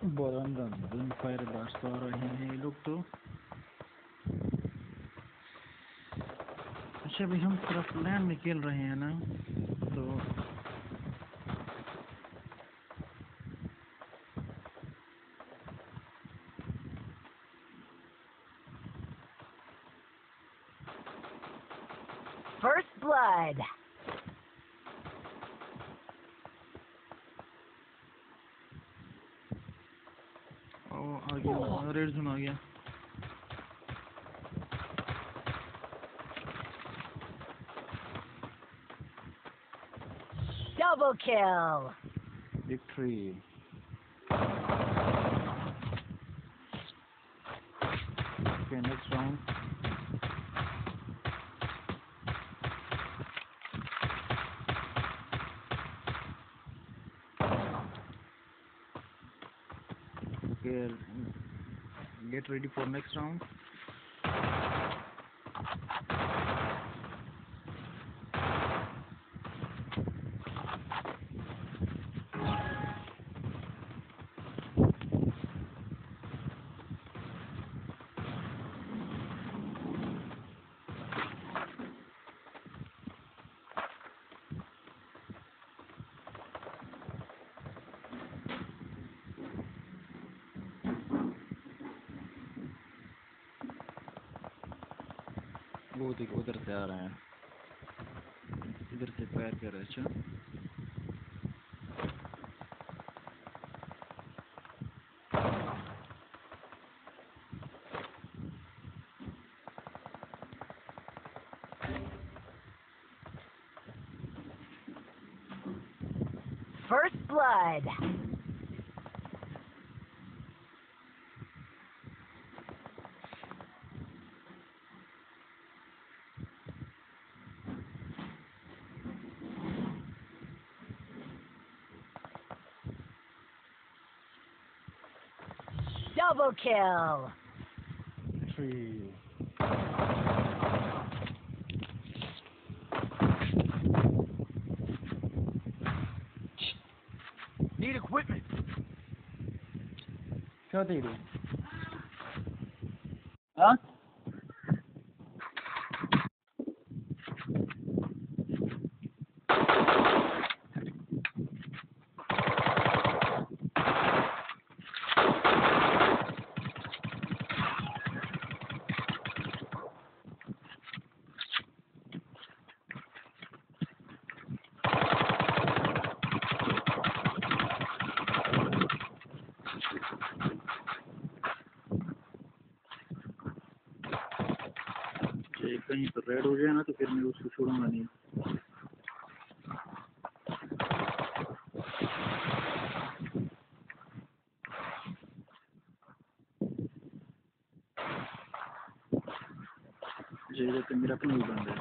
अंदर fire bars तो आ रहे हैं ये लोग तो अच्छा अभी हम पूरा में खेल रहे हैं ना तो आ गया रेड जोन आ गया Double kill. victory okay next round Get ready for next round वो देखो उधर से आ रहे हैं इधर से पैर कर रहे अच्छा First blood. Kill. Tree. Need equipment. Go, Didi. Huh? बंद है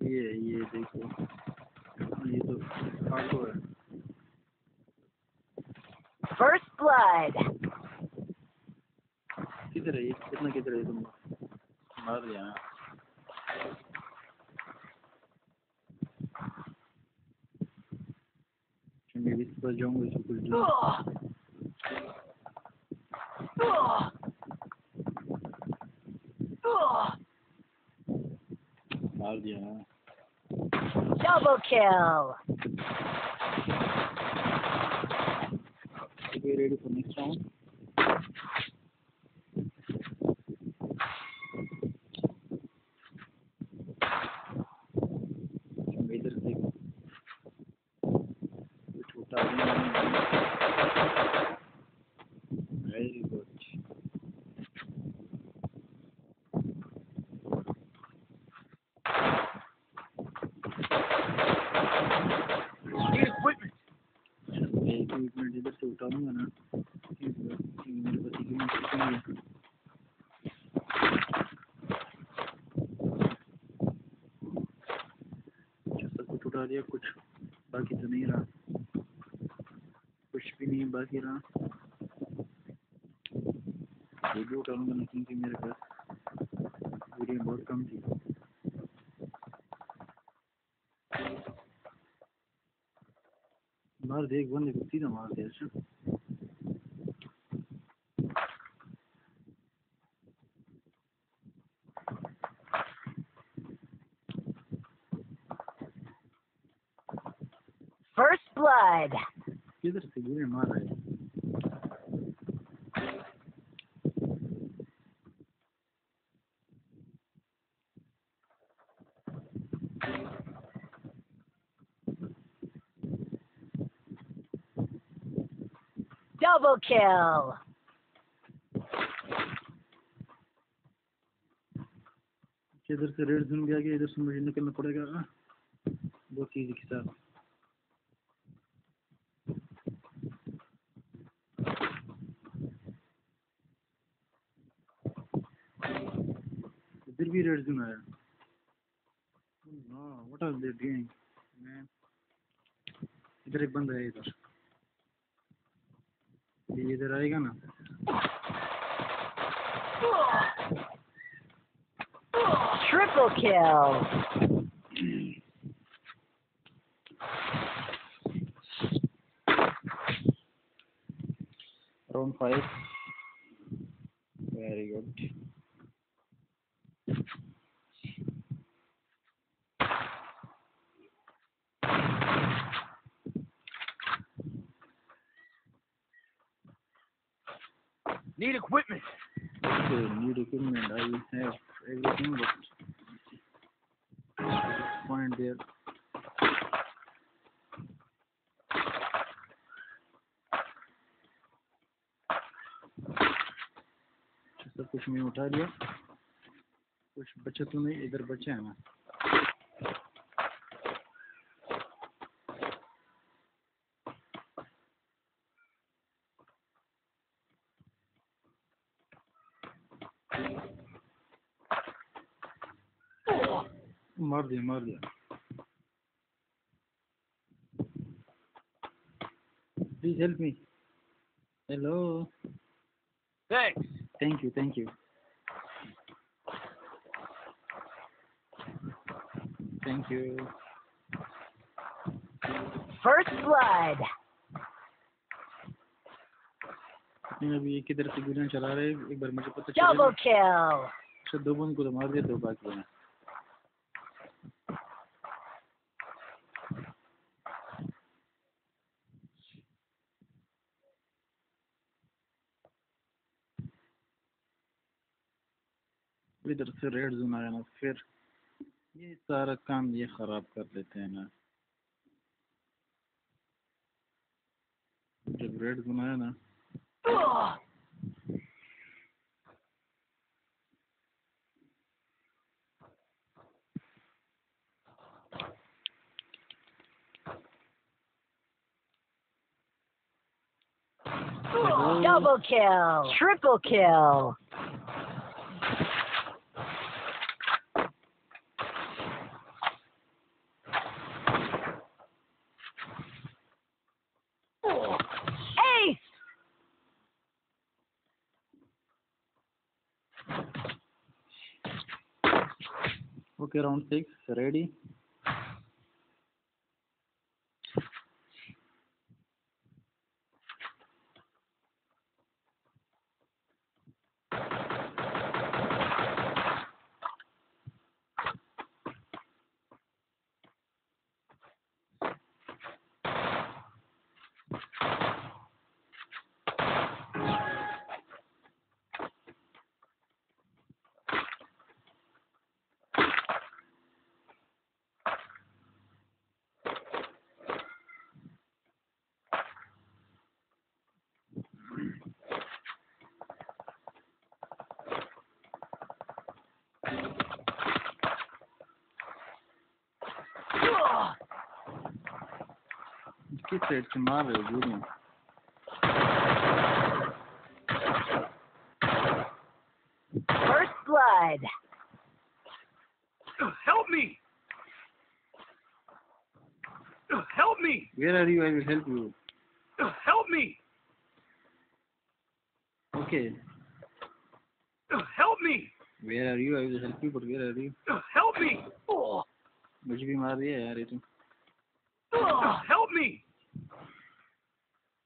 ये ये देखो ये तो फालतू है Hadi ya. Double kill. Wait, ready for next round? भी नहीं है, बाकी रहा। वीडियो करूँगा ना क्योंकि मेरे पास। वीडियो बहुत कम थी। बाहर देख बंद सीधा मार दिया किधर से गिरे मार रहे हैं? Double kill. इधर से रेड जोन गया इधर से मुझे निकलना पड़ेगा? बहुत इजी के साथ इधर भी रेड जोन आया what are they doing man इधर एक बंदा है इधर ये इधर आएगा ना Triple kill. Round five. Very good. सब कुछ मैं उठा लिया कुछ बचे तो नहीं, इधर बचे हैं ना। मार दिया मार दिया। Please help me hello Thanks. Thank you thank you thank you First blood. अभी एक किधर से गोलियां चला रहे हैं एक बार मुझे पता Double चला kill. अच्छा दो बंद को तो मार दिया दो बाकी इधर से रेड जोन आया ना फिर ये सारा काम ये खराब कर लेते हैं ना जब रेड जोन आया ना Double kill. Triple kill. Okay, round six, ready? किस साइड से मार रहे हो गोलियां First blood. Help me. Help me. Where are you? I will help you. Help me. Okay. Help me. Where are you? I will help you. But where are you? Help me. मुझे भी मार दिया यार ये तो Help me.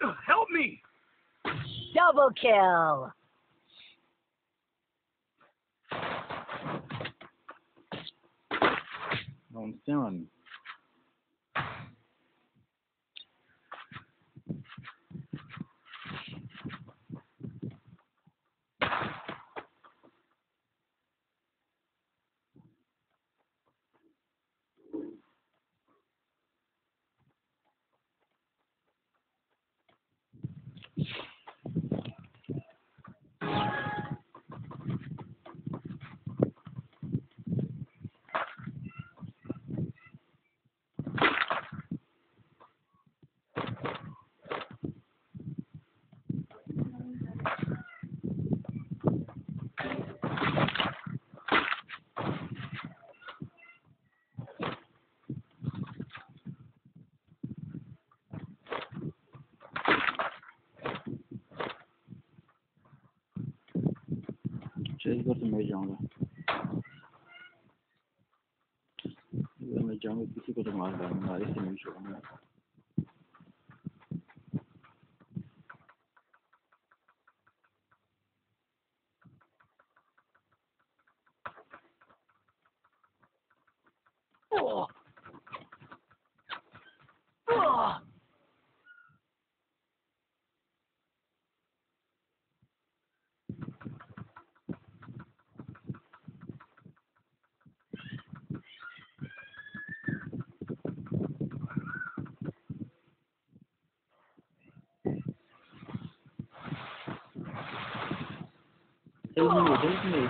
help me! Double kill. Round seven. Change कर तो मैं जाऊँगा मैं जाऊँगा, किसी को तो मार डालूँगा ऐसे नहीं छोड़ूँगा Oh. Oh. 都是你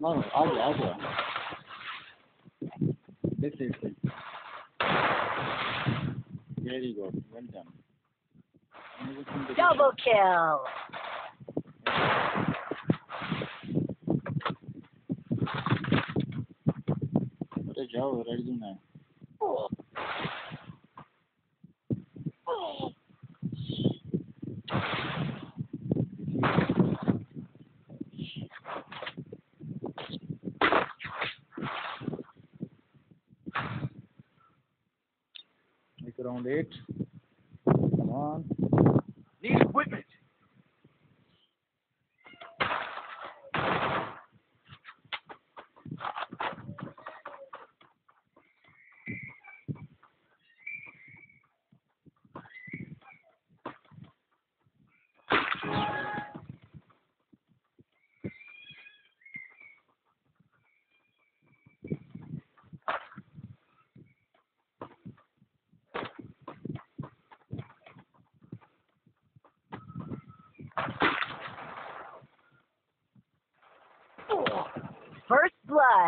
No, आ गया आ गया देख देख देख very good well done Double kill. अरे जाओ रेडी ना Oh. Around eight. Come on.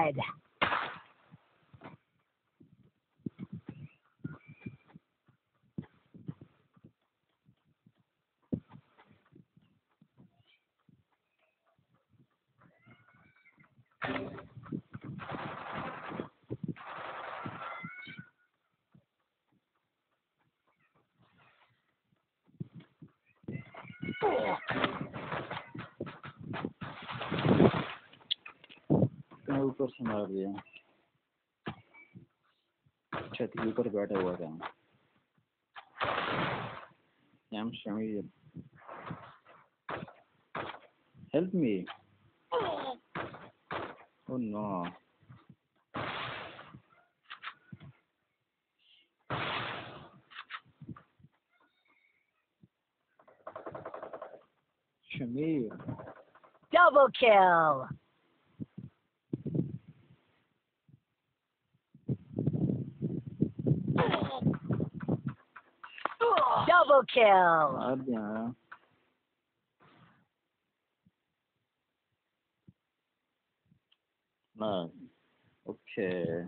side. Oh. मैं ऊपर से मार दिया छत के ऊपर बैठा हुआ था I'm Shamir. Help me. Oh no. Shamir. Double kill. kill. Okay.